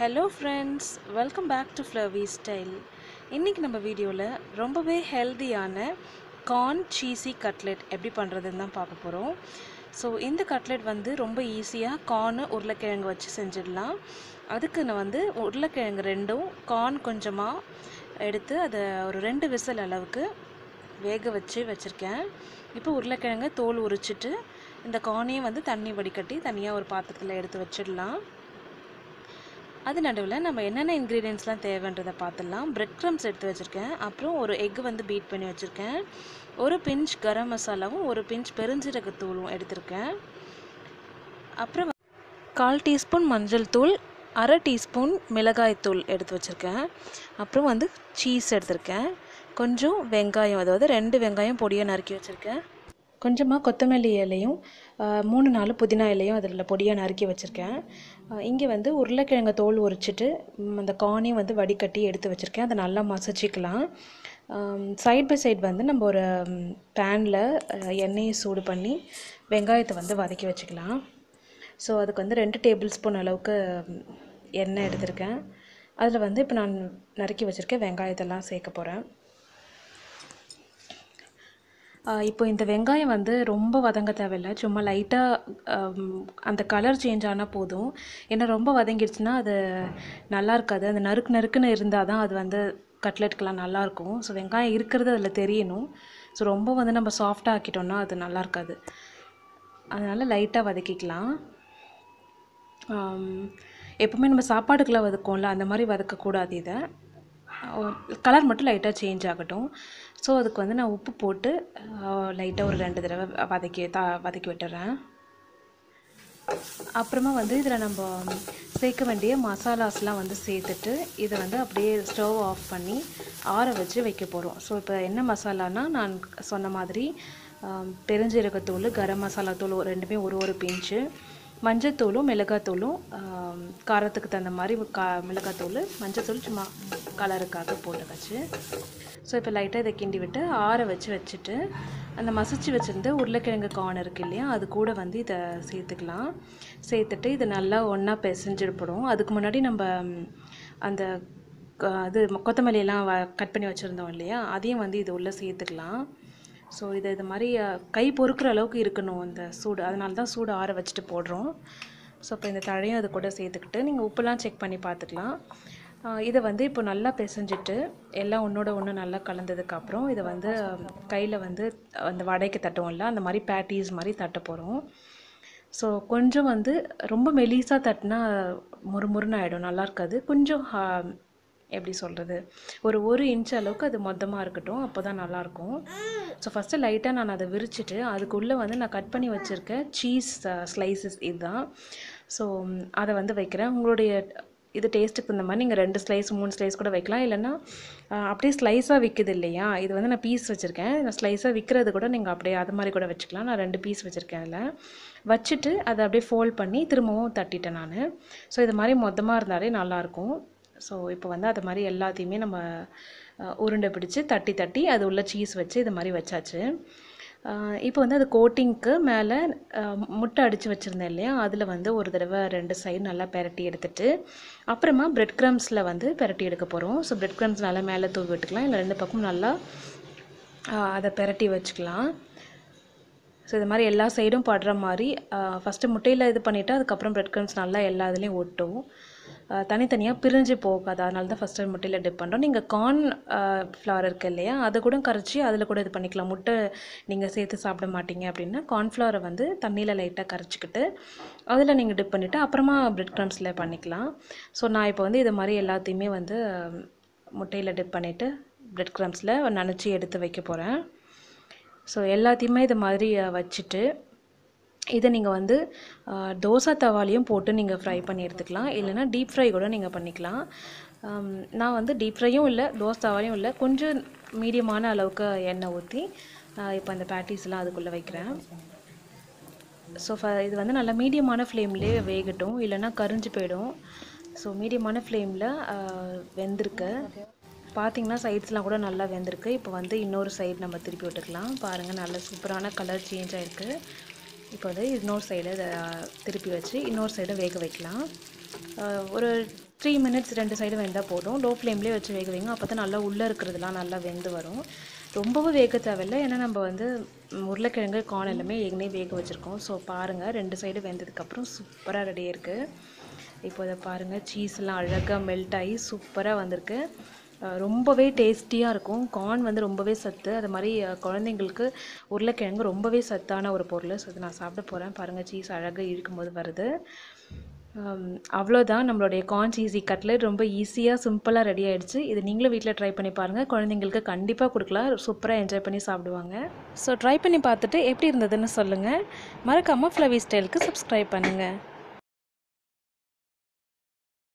Hello friends welcome back to ஃப்ளவி style இன்றைக்கி நம்ம வீடியோவில் ரொம்பவே ஹெல்தியான கார்ன் சீஸி கட்லெட் எப்படி பண்ணுறதுன்னு தான் பார்க்க போகிறோம் ஸோ இந்த கட்லெட் வந்து ரொம்ப ஈஸியாக கார்னு உருளைக்கிழங்கு வச்சு செஞ்சிடலாம். அதுக்கு நான் வந்து உருளைக்கிழங்கு ரெண்டும் கார்ன் கொஞ்சமாக எடுத்து அதை ஒரு ரெண்டு விசில் அளவுக்கு வேக வச்சு வச்சுருக்கேன். இப்போ உருளைக்கிழங்கை தோல் உரிச்சிட்டு இந்த கார்னையும் வந்து தண்ணி வடிகட்டி தனியாக ஒரு பாத்திரத்தில் எடுத்து வச்சிடலாம். அது நடுவில் நம்ம என்னென்ன இன்க்ரீடியன்ஸ்லாம் தேவைன்றதை பார்த்துடலாம் பிரெட் க்ரம்ஸ் எடுத்து வச்சுருக்கேன். அப்புறம் ஒரு எக் வந்து பீட் பண்ணி வச்சுருக்கேன். ஒரு பிஞ்ச் கரம் மசாலாவும் ஒரு பிஞ்ச் பெருஞ்சீரகத்தூளும் எடுத்திருக்கேன். அப்புறம் கால் டீஸ்பூன் மஞ்சள் தூள் அரை டீஸ்பூன் மிளகாய்த்தூள் எடுத்து வச்சுருக்கேன். அப்புறம் வந்து சீஸ் எடுத்திருக்கேன். கொஞ்சம் வெங்காயம் அதாவது ரெண்டு வெங்காயம் பொடியை நறுக்கி வச்சுருக்கேன். கொஞ்சமாக கொத்தமல்லி இலையும் மூணு நாலு புதினா இலையும் அதில் பொடியாக நறுக்கி வச்சுருக்கேன். இங்கே வந்து உருளைக்கிழங்க தோல் உரிச்சிட்டு அந்த கார்னையும் வந்து வடிகட்டி எடுத்து வச்சுருக்கேன். அதை நல்லா மசிச்சிக்கலாம். சைட் பை சைடு வந்து நம்ம ஒரு பேனில் எண்ணெயை சூடு பண்ணி வெங்காயத்தை வந்து வதக்கி வச்சுக்கலாம். ஸோ அதுக்கு வந்து ரெண்டு டேபிள் ஸ்பூன் அளவுக்கு எண்ணெய் எடுத்திருக்கேன். அதில் வந்து இப்போ நான் நறுக்கி வச்சுருக்கேன் வெங்காயத்தெல்லாம் சேர்க்க போகிறேன் இப்போ இந்த வெங்காயம் வந்து ரொம்ப வதங்க தேவையில்லை. சும்மா லைட்டாக அந்த கலர் சேஞ்ச் ஆனால் போதும். ஏன்னா ரொம்ப வதங்கிடுச்சுன்னா அது நல்லா இருக்காது. அந்த நறுக்கு நறுக்குன்னு இருந்தால் தான் அது வந்து கட்லெட்டுக்கெலாம் நல்லாயிருக்கும் ஸோ வெங்காயம் இருக்கிறது அதில் தெரியணும். ஸோ ரொம்ப வந்து நம்ம சாஃப்டாக ஆக்கிட்டோம்னா அது நல்லா இருக்காது. அதனால் லைட்டாக வதக்கிக்கலாம். எப்போவுமே நம்ம சாப்பாடுக்கெலாம் வதக்கும்ல அந்த மாதிரி வதக்கக்கூடாது இதை. கலர் மட்டும் லைட்டாக சேஞ்ச் ஆகட்டும். ஸோ அதுக்கு வந்து நான் உப்பு போட்டு லைட்டாக ஒரு ரெண்டு தடவை வதக்கி த வதக்கி விட்டுறேன். அப்புறமா வந்து இதில் நம்ம சேர்க்க வேண்டிய மசாலாஸ்லாம் வந்து சேர்த்துட்டு இதை வந்து அப்படியே ஸ்டவ் ஆஃப் பண்ணி ஆற வச்சு வைக்க போகிறோம் ஸோ இப்போ என்ன மசாலானா நான் சொன்ன மாதிரி பெருஞ்சீரகத்தூள் கரம் மசாலா தூள் ரெண்டுமே ஒரு ஒரு பிஞ்சு. மஞ்சத்தூளும் மிளகாத்தூளும் காரத்துக்கு தகுந்த மாதிரி கா மிளகாத்தூள் மஞ்சத்தூள் சும்மா கலருக்காக போட்டு வச்சு ஸோ இப்போ லைட்டாக இதை கிண்டி விட்டு ஆற வச்சு வச்சுட்டு அந்த மசிச்சு வச்சுருந்து உருளைக்கிழங்கு கார்ன் இருக்குது இல்லையா அது கூட வந்து இதை சேர்த்துக்கலாம். சேர்த்துட்டு இதை நல்லா ஒன்றா பிசைஞ்சிருப்படும் அதுக்கு முன்னாடி நம்ம அந்த இது கொத்தமல்லியெல்லாம் கட் பண்ணி வச்சுருந்தோம் இல்லையா அதையும் வந்து இது உள்ளே சேர்த்துக்கலாம். ஸோ இதை இது மாதிரி கை பொறுக்கிற அளவுக்கு இருக்கணும் அந்த சூடு. அதனால தான் சூடு ஆற வச்சுட்டு போடுறோம். ஸோ இப்போ இந்த தழையும் அது கூட சேர்த்துக்கிட்டு நீங்கள் உப்புலாம் செக் பண்ணி பார்த்துக்கலாம். இதை வந்து இப்போ நல்லா பிசைஞ்சிட்டு எல்லாம் ஒன்றோட ஒன்று நல்லா கலந்ததுக்கப்புறம் இதை வந்து கையில் வந்து அந்த வடைக்கு தட்டுவோம்ல அந்த மாதிரி பேட்டீஸ் மாதிரி தட்ட போகிறோம் ஸோ கொஞ்சம் வந்து ரொம்ப மெலிசாக தட்டினா முறுமுறுன்னு ஆகிடும் நல்லா இருக்காது. கொஞ்சம் எப்படி சொல்கிறது ஒரு ஒரு இன்ச் அளவுக்கு அது மொத்தமாக இருக்கட்டும் அப்போ தான் நல்லாயிருக்கும் ஸோ ஃபஸ்ட்டு லைட்டாக நான் அதை விரிச்சிட்டு அதுக்குள்ளே வந்து நான் கட் பண்ணி வச்சுருக்கேன் சீஸ் ஸ்லைசஸ் இதுதான். ஸோ அதை வந்து வைக்கிறேன். உங்களுடைய இது டேஸ்ட்டுக்கு இந்த மாதிரி நீங்கள் ரெண்டு ஸ்லைஸ் மூணு ஸ்லைஸ் கூட வைக்கலாம். இல்லைன்னா அப்படியே ஸ்லைஸாக விற்குது இல்லையா? இது வந்து நான் பீஸ் வச்சுருக்கேன். நான் ஸ்லைஸாக விற்கிறது கூட நீங்கள் அப்படியே அது மாதிரி கூட வச்சுக்கலாம். நான் ரெண்டு பீஸ் வச்சுருக்கேன் அதில். வச்சுட்டு அதை அப்படியே ஃபோல்ட் பண்ணி திரும்பவும் தட்டிட்டேன் நான். ஸோ இது மாதிரி மொத்தமாக இருந்தாலே நல்லாயிருக்கும் ஸோ இப்போ வந்து அது மாதிரி எல்லாத்தையுமே நம்ம உருண்டை பிடிச்சி தட்டி தட்டி அது உள்ள சீஸ் வச்சு இது மாதிரி வச்சாச்சு. இப்போ வந்து அது கோட்டிங்க்கு மேலே முட்டை அடித்து வச்சுருந்தேன் இல்லையா? அதில் வந்து ஒரு தடவை ரெண்டு சைடு நல்லா பெரட்டி எடுத்துட்டு அப்புறமா பிரெட் க்ரம்ஸில் வந்து பெரட்டி எடுக்க போகிறோம் ஸோ பிரெட் க்ரம்ஸ் நல்லா மேலே தூவி விட்டுக்கலாம். இல்லை ரெண்டு பக்கமும் நல்லா அதை பெரட்டி வச்சுக்கலாம். ஸோ இது மாதிரி எல்லா சைடும் படுற மாதிரி ஃபஸ்ட்டு முட்டையில் இது பண்ணிவிட்டு அதுக்கப்புறம் பிரெட் க்ரம்ஸ் நல்லா எல்லா இதுலேயும் ஒட்டும். தனித்தனியாக பிரிஞ்சு போகாது. அதனால தான் ஃபஸ்ட்டு முட்டையில் டிப் பண்ணுறோம் நீங்கள் கார்ன் ஃப்ளவர் இருக்குது இல்லையா? அதை கூட கரைச்சி அதில் கூட இது பண்ணிக்கலாம். முட்டை நீங்கள் சேர்த்து சாப்பிட மாட்டீங்க அப்படின்னா கார்ன்ஃப்ளவரை வந்து தண்ணியில் லைட்டாக கரைச்சிக்கிட்டு அதில் நீங்கள் டிப் பண்ணிவிட்டு அப்புறமா பிரெட் க்ரம்ஸில் பண்ணிக்கலாம். ஸோ நான் இப்போ வந்து இது மாதிரி எல்லாத்தையுமே வந்து முட்டையில் டிப் பண்ணிவிட்டு பிரெட் க்ரம்ஸில் நனைச்சி எடுத்து வைக்க போகிறேன் ஸோ எல்லாத்தையுமே இது மாதிரி வச்சுட்டு இதை நீங்கள் வந்து தோசை தவாலையும் போட்டு நீங்கள் ஃப்ரை பண்ணி எடுத்துக்கலாம். இல்லைனா டீப் ஃப்ரை கூட நீங்கள் பண்ணிக்கலாம். நான் வந்து டீப் ஃப்ரையும் இல்லை தோசை தவாலையும் இல்லை. கொஞ்சம் மீடியமான அளவுக்கு எண்ணெய் ஊற்றி இப்போ அந்த பேட்டிஸ்லாம் அதுக்குள்ளே வைக்கிறேன். ஸோ ஃப இது வந்து நல்லா மீடியமான ஃப்ளேம்லேயே வேகட்டும். இல்லைனா கரிஞ்சு போயிடும். ஸோ மீடியமான ஃப்ளேமில் வெந்திருக்கு. பார்த்தீங்கன்னா சைட்ஸ்லாம் கூட நல்லா வெந்திருக்கு. இப்போ வந்து இன்னொரு சைடு நம்ம திருப்பி விட்டுக்கலாம். பாருங்கள் நல்ல சூப்பரான கலர் சேஞ்ச் ஆகிருக்கு இப்போ வந்து இன்னொரு சைடு இதை திருப்பி வச்சு இன்னொரு சைடு வேக வைக்கலாம். ஒரு த்ரீ மினிட்ஸ் ரெண்டு சைடு வெந்தால் போதும். லோ ஃப்ளேம்லேயே வச்சு வேக வைங்க. அப்போ தான் நல்லா உள்ளே இருக்கிறதுலாம் நல்லா வெந்து வரும். ரொம்பவும் வேக தேவையில்லை. ஏன்னா நம்ம வந்து உருளைக்கிழங்கு கார்ன் எல்லாமே ஏற்கனவே வேக வச்சுருக்கோம். ஸோ பாருங்கள் ரெண்டு சைடு வெந்ததுக்கப்புறம் சூப்பராக ரெடியாக இருக்குது இப்போ இதை பாருங்கள் சீஸ்லாம் அழகாக மெல்ட் ஆகி சூப்பராக வந்திருக்கு. ரொம்பவே டேஸ்டியாக இருக்கும். கார்ன் வந்து ரொம்பவே சத்து. அது மாதிரி குழந்தைங்களுக்கு உருளைக்கிழங்கு ரொம்பவே சத்தான ஒரு பொருள். ஸோ இதை நான் சாப்பிட போகிறேன் பாருங்கள் சீஸ் அழகாக இருக்கும்போது வருது. அவ்வளோதான் நம்மளுடைய கார்ன் சீஸி கட்லெட் ரொம்ப ஈஸியாக சிம்பிளாக ரெடி ஆகிடுச்சு இது நீங்களும் வீட்டில் ட்ரை பண்ணி பாருங்கள் குழந்தைங்களுக்கு கண்டிப்பாக கொடுக்கலாம். சூப்பராக என்ஜாய் பண்ணி சாப்பிடுவாங்க. ஸோ ட்ரை பண்ணி பார்த்துட்டு எப்படி இருந்ததுன்னு சொல்லுங்கள் மறக்காமல் ஃப்ளவி ஸ்டைலுக்கு சப்ஸ்கிரைப் பண்ணுங்கள்